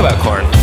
about corn.